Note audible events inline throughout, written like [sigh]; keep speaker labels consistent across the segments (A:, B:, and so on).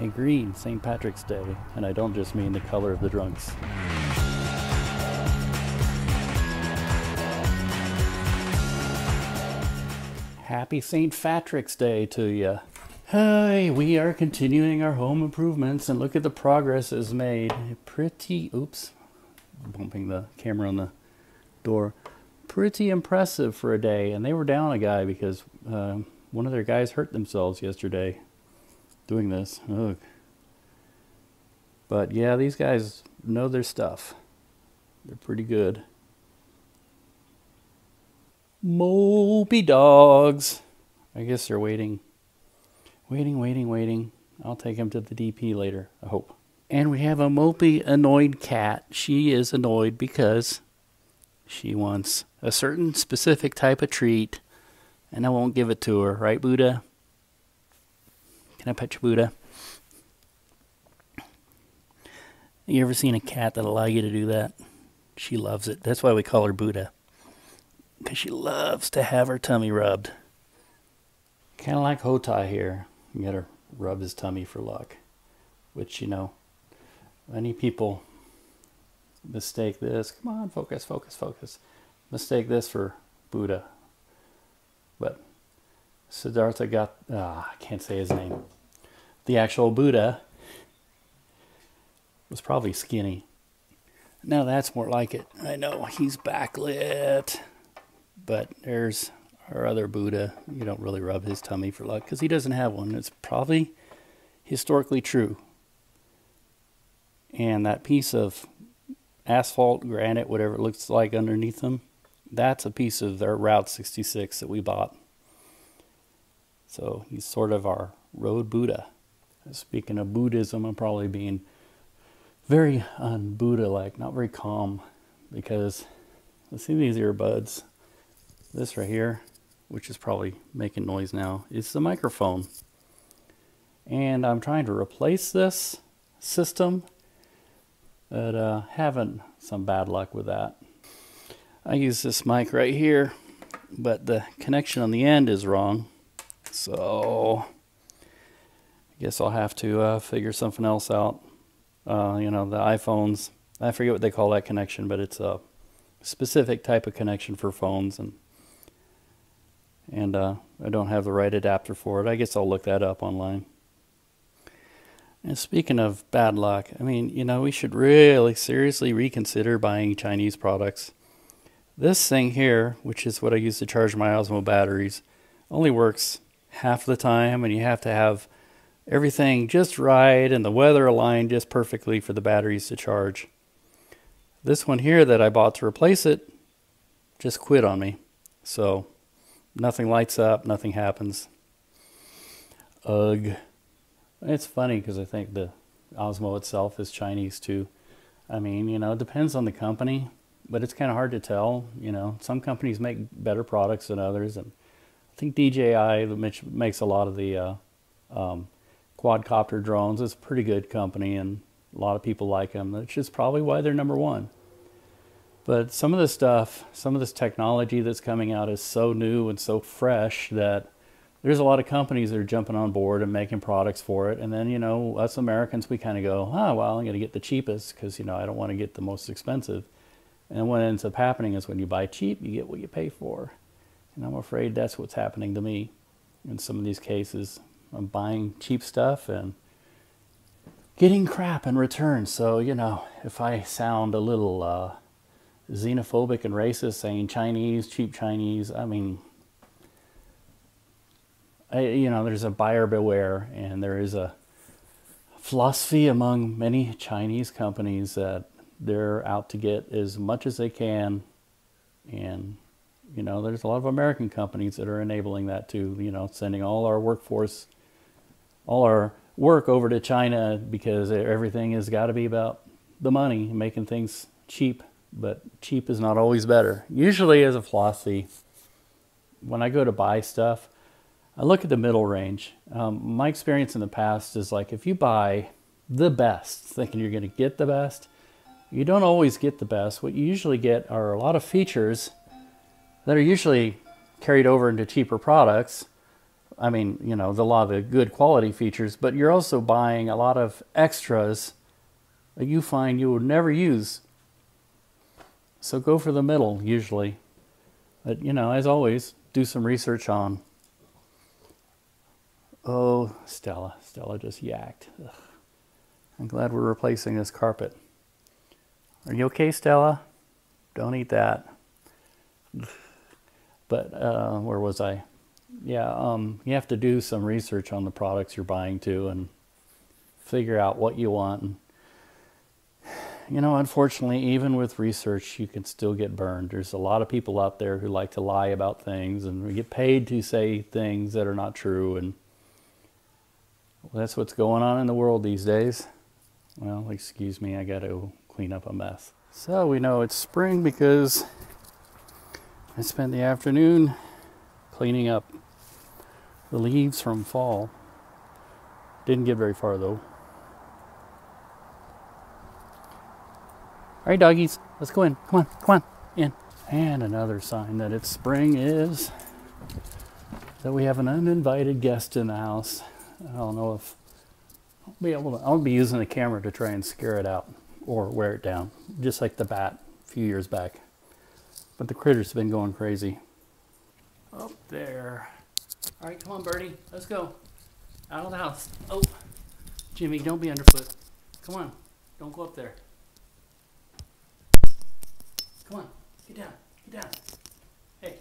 A: a green St. Patrick's Day, and I don't just mean the color of the drunks. Happy St. Patrick's Day to you. Hi, we are continuing our home improvements, and look at the progress is made. Pretty, oops, bumping the camera on the door. Pretty impressive for a day, and they were down a guy because uh, one of their guys hurt themselves yesterday doing this. Ugh. But yeah, these guys know their stuff. They're pretty good. Mopey dogs. I guess they're waiting. Waiting, waiting, waiting. I'll take them to the DP later, I hope. And we have a mopey annoyed cat. She is annoyed because she wants a certain specific type of treat, and I won't give it to her, right, Buddha? Can I pet Buddha? You ever seen a cat that allow you to do that? She loves it. That's why we call her Buddha. Because she loves to have her tummy rubbed. Kind of like Hotei here. You gotta rub his tummy for luck. Which, you know, many people mistake this. Come on, focus, focus, focus. Mistake this for Buddha. But Siddhartha got, ah, I can't say his name. The actual Buddha was probably skinny. Now that's more like it. I know he's backlit, but there's our other Buddha. You don't really rub his tummy for luck because he doesn't have one. It's probably historically true. And that piece of asphalt, granite, whatever it looks like underneath them, that's a piece of their Route 66 that we bought. So he's sort of our road Buddha. Speaking of Buddhism, I'm probably being very un Buddha like, not very calm because let's see these earbuds. This right here, which is probably making noise now, is the microphone. And I'm trying to replace this system, but uh, having some bad luck with that. I use this mic right here, but the connection on the end is wrong. So guess I'll have to uh, figure something else out. Uh, you know, the iPhones, I forget what they call that connection, but it's a specific type of connection for phones and and uh, I don't have the right adapter for it. I guess I'll look that up online. And speaking of bad luck, I mean, you know, we should really seriously reconsider buying Chinese products. This thing here, which is what I use to charge my Osmo batteries, only works half the time and you have to have everything just right and the weather aligned just perfectly for the batteries to charge. This one here that I bought to replace it just quit on me. So nothing lights up, nothing happens. Ugh. It's funny because I think the Osmo itself is Chinese too. I mean, you know, it depends on the company, but it's kind of hard to tell. You know, some companies make better products than others, and I think DJI, makes a lot of the uh, um, quadcopter drones, is a pretty good company, and a lot of people like them. Which is probably why they're number one. But some of this stuff, some of this technology that's coming out is so new and so fresh that there's a lot of companies that are jumping on board and making products for it. And then, you know, us Americans, we kind of go, oh, well, I'm going to get the cheapest because, you know, I don't want to get the most expensive. And what ends up happening is when you buy cheap, you get what you pay for. And I'm afraid that's what's happening to me in some of these cases. I'm buying cheap stuff and getting crap in return. So, you know, if I sound a little uh, xenophobic and racist saying Chinese, cheap Chinese, I mean, I, you know, there's a buyer beware and there is a philosophy among many Chinese companies that they're out to get as much as they can and you know, there's a lot of American companies that are enabling that too, you know, sending all our workforce, all our work over to China because everything has got to be about the money, making things cheap, but cheap is not always better. Usually, as a philosophy, when I go to buy stuff, I look at the middle range. Um, my experience in the past is like if you buy the best, thinking you're going to get the best, you don't always get the best. What you usually get are a lot of features that are usually carried over into cheaper products I mean, you know, the lot of the good quality features, but you're also buying a lot of extras that you find you would never use. So go for the middle usually. But you know, as always, do some research on. Oh, Stella. Stella just yacked. Ugh. I'm glad we're replacing this carpet. Are you okay, Stella? Don't eat that. But uh, where was I? Yeah, um, you have to do some research on the products you're buying too and figure out what you want. And, [sighs] you know, unfortunately, even with research, you can still get burned. There's a lot of people out there who like to lie about things and we get paid to say things that are not true. And that's what's going on in the world these days. Well, excuse me, I got to clean up a mess. So we know it's spring because I spent the afternoon cleaning up the leaves from fall. Didn't get very far though. All right, doggies, let's go in. Come on, come on, in. And another sign that it's spring is that we have an uninvited guest in the house. I don't know if I'll be able to, I'll be using the camera to try and scare it out or wear it down, just like the bat a few years back. But the critter's been going crazy. Up there. All right, come on, Birdie. Let's go. Out of the house. Oh, Jimmy, don't be underfoot. Come on. Don't go up there. Come on. Get down. Get down. Hey.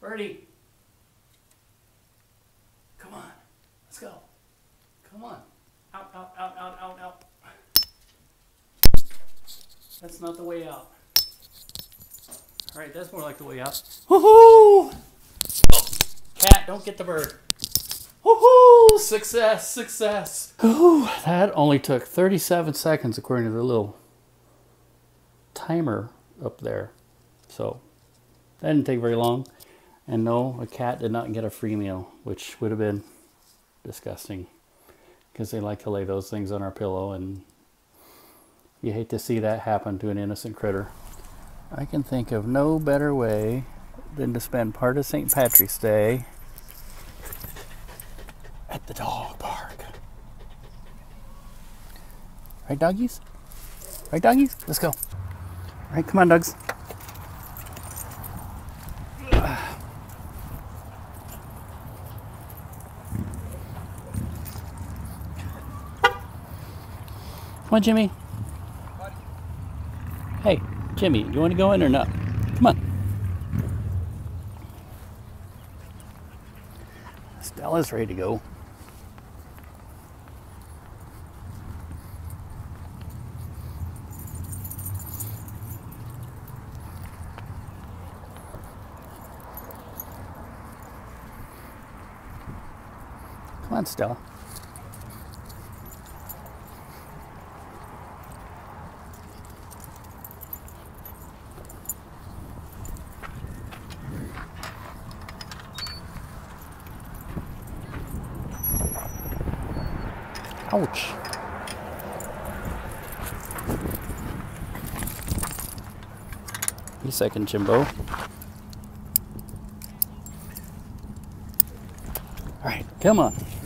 A: Birdie. Come on. Let's go. Come on. Out, out, out, out, out, out. That's not the way out. All right, that's more like the way out. Woohoo! Cat, don't get the bird. Woohoo! Success, success. Ooh, that only took 37 seconds according to the little timer up there. So that didn't take very long. And no, a cat did not get a free meal, which would have been disgusting because they like to lay those things on our pillow and you hate to see that happen to an innocent critter. I can think of no better way than to spend part of St. Patrick's Day at the dog park. Right, doggies? Right, doggies? Let's go. All right, come on, dogs. Come on, Jimmy. Hey, Jimmy, you want to go in or not? Come on. Stella's ready to go. Come on, Stella. Ouch. A second, Jimbo. Alright, come on.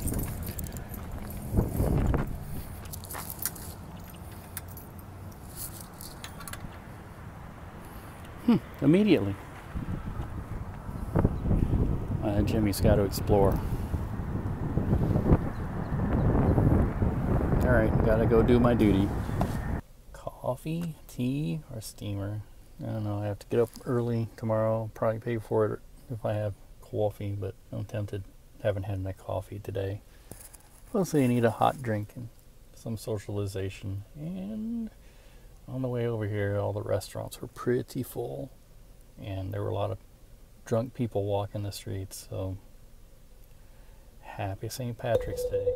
A: Immediately. Uh, Jimmy's got to explore. All right, gotta go do my duty. Coffee, tea, or steamer? I don't know. I have to get up early tomorrow. Probably pay for it if I have coffee, but I'm tempted. Haven't had my coffee today. Mostly I need a hot drink and some socialization. And on the way over here, all the restaurants were pretty full, and there were a lot of drunk people walking the streets. So happy St. Patrick's Day.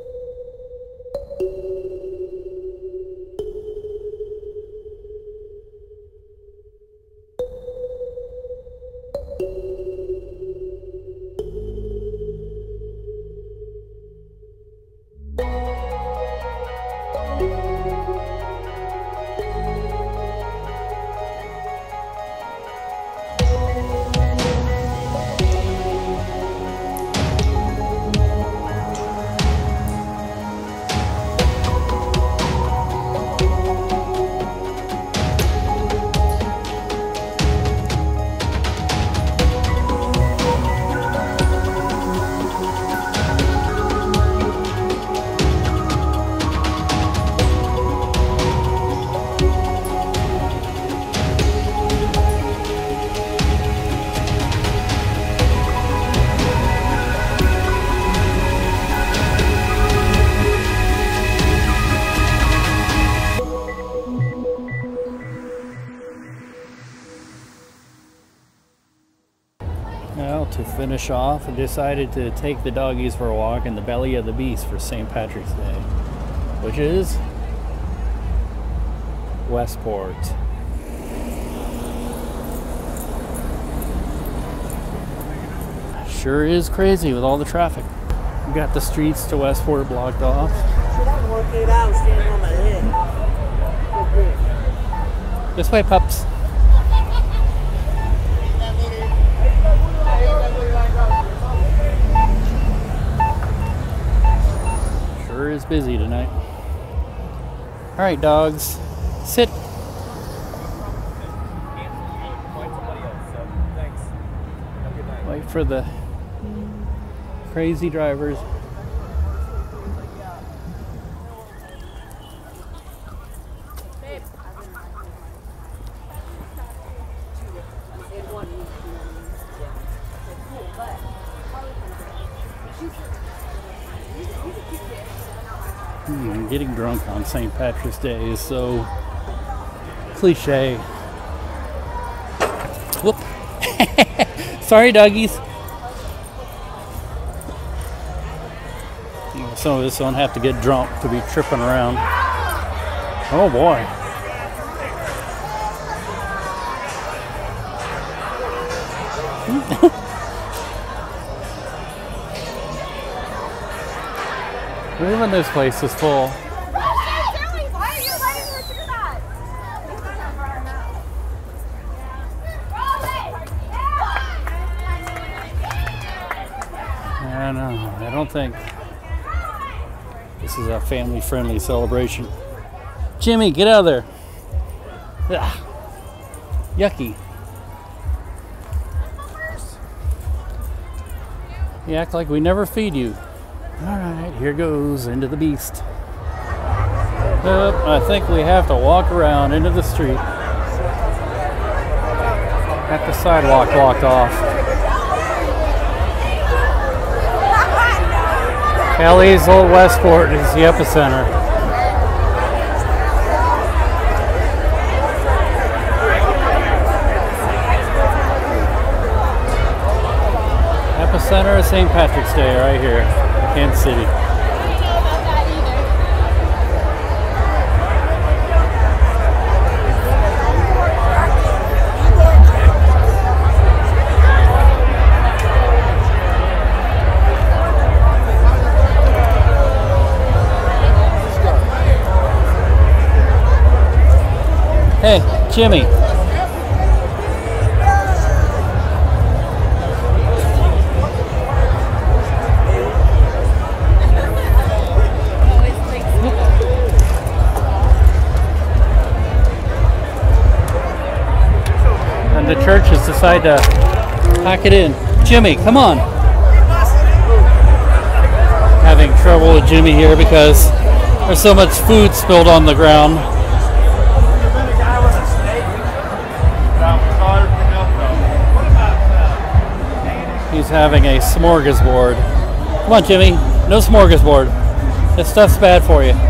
A: Finish off and decided to take the doggies for a walk in the belly of the beast for St. Patrick's Day, which is Westport. Sure is crazy with all the traffic. We got the streets to Westport blocked off. This way, pups. Is busy tonight. All right, dogs, sit. Wait for the crazy drivers. Hmm, getting drunk on St. Patrick's Day is so cliche. Whoop. [laughs] Sorry, doggies. Some of us don't have to get drunk to be tripping around. Oh boy. [laughs] Even this place is full. I don't think this is a family friendly celebration. Jimmy, get out of there. Ugh. Yucky. You act like we never feed you. All right, here goes into the beast. Yep, I think we have to walk around into the street. Got the sidewalk blocked off. Kelly's Old Westport is the epicenter. Epicenter of St. Patrick's Day right here, Kansas City. Hey, Jimmy. The church has decided to pack it in. Jimmy, come on. Having trouble with Jimmy here because there's so much food spilled on the ground. He's having a smorgasbord. Come on, Jimmy. No smorgasbord. This stuff's bad for you.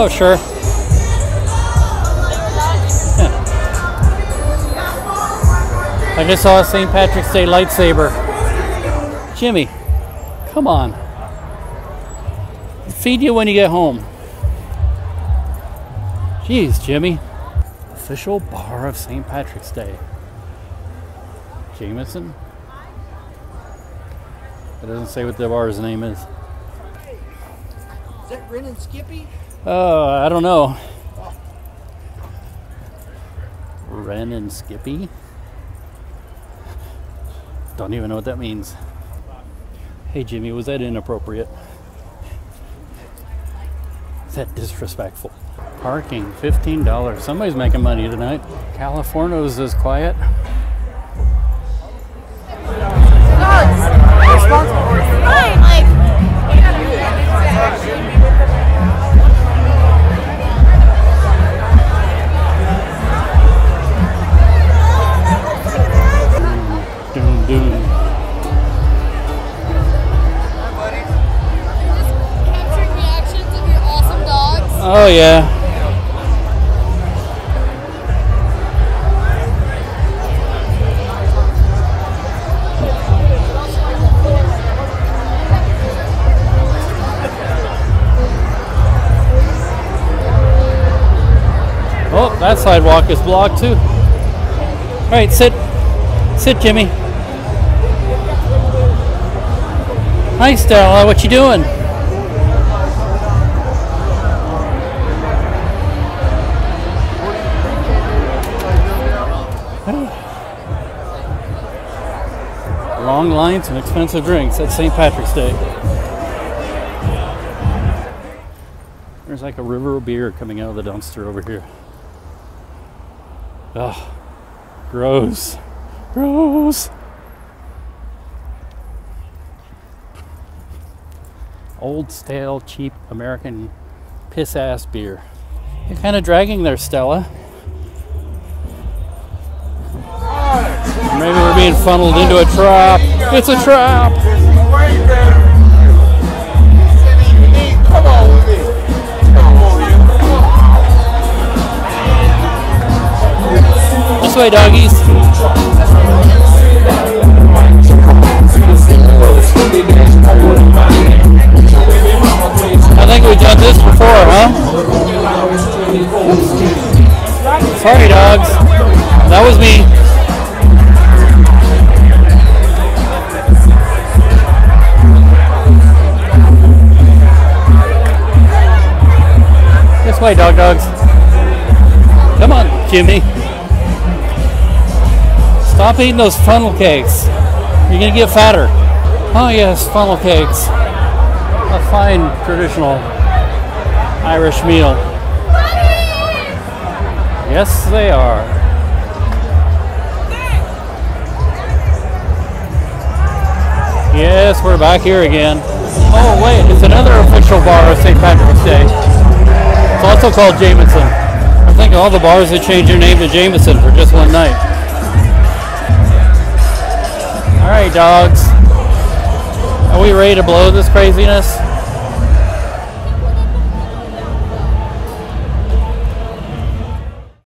A: Oh, sure. I just saw a St. Patrick's Day lightsaber. Jimmy, come on. Feed you when you get home. Jeez, Jimmy. Official bar of St. Patrick's Day. Jameson? It doesn't say what the bar's name is.
B: Is that Ren and Skippy?
A: Oh, I don't know. Ren and Skippy? Don't even know what that means. Hey Jimmy, was that inappropriate? Is that disrespectful? Parking, $15. Somebody's making money tonight. Californo's is quiet. That sidewalk is blocked too. All right, sit. Sit, Jimmy. Hi, Stella. What you doing? Long lines and expensive drinks at St. Patrick's Day. There's like a river of beer coming out of the dumpster over here. Ugh. Gross. Gross. Old, stale, cheap American piss ass beer. You're kind of dragging there, Stella. Maybe we're being funneled into a trap. It's a trap. Way, doggies. I think we've done this before, huh? Sorry, dogs. That was me. This way, dog dogs. Come on, Jimmy. Stop eating those funnel cakes. You're gonna get fatter. Oh yes, funnel cakes. A fine traditional Irish meal. Yes, they are. Yes, we're back here again. Oh wait, it's another official bar of St. Patrick's Day. It's also called Jameson. I think all the bars have changed their name to Jameson for just one night. All right, dogs. Are we ready to blow this craziness?